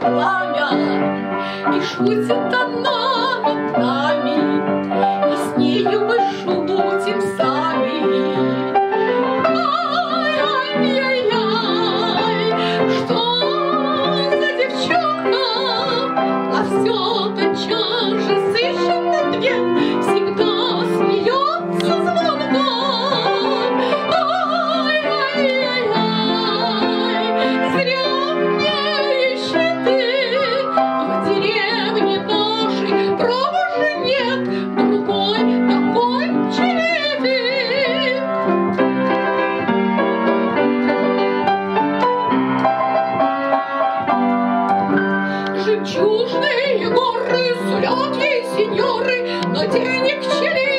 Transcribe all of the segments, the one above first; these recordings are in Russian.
пламя, И шутит она над нами, Жемчужные горы сулят ей сеньоры, Но денег челите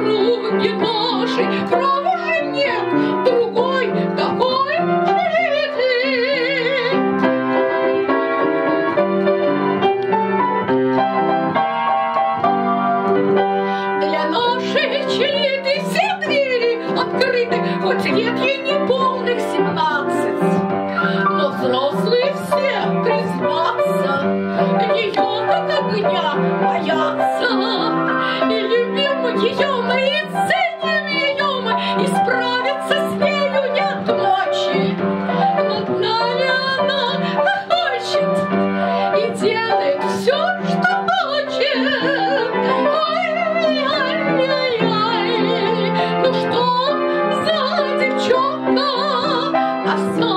в округе нашей, же нет другой такой череды. Для нашей челиты все двери открыты, Хоть лет ей не полных семнадцать. Но взрослые все, признаться, Ее как огня мы, и справиться с нею нет мочи. Над нами она хохочет и делает все, что хочет. Ай-яй-яй, ну что за девчонка? А все